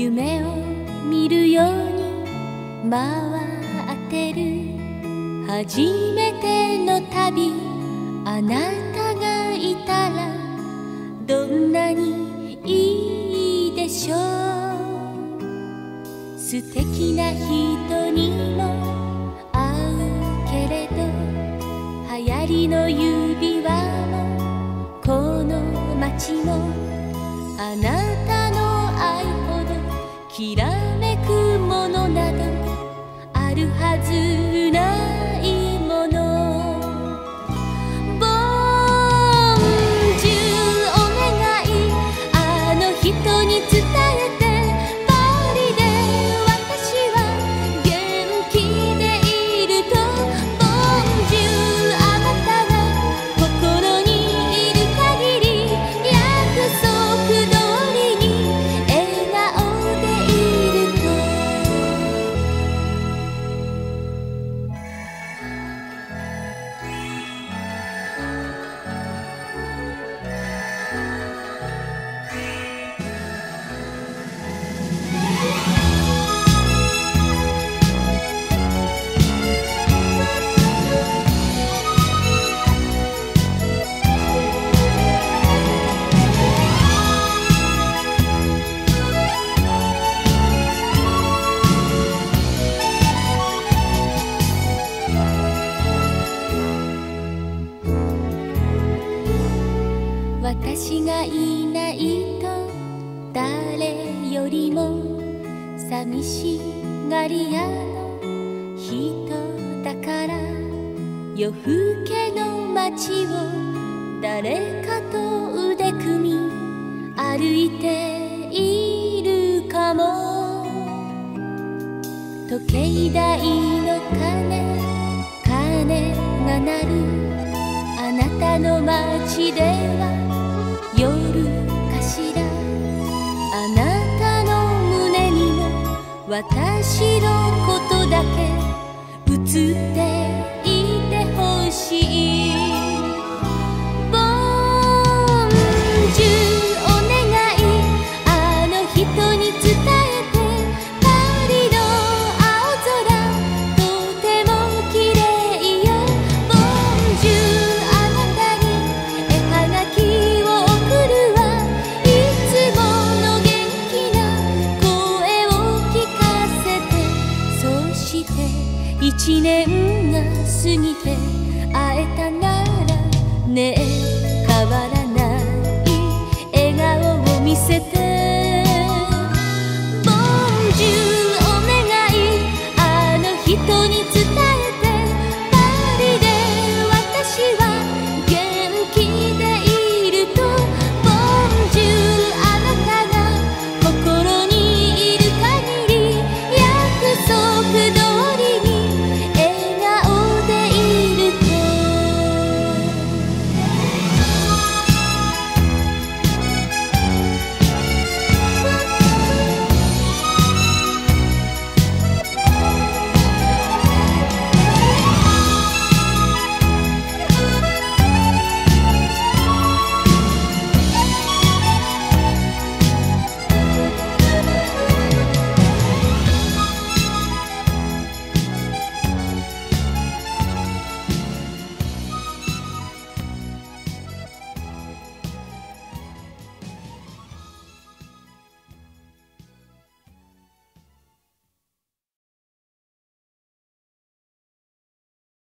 夢を見るように回ってる初めての旅あなたがいたらどんなにいいでしょう素敵な人にも会うけれど流行りの指輪もこの街もあなたきらめくものなどあるはず。私がいないと誰よりも寂しがり屋の人だから夜更けの街を誰かと腕組み歩いているかも。時計台の鐘鐘が鳴る。あなたの街では私のことだけ映っていてほしいて一年が過ぎて会えたならねえ変わらない笑顔を見せて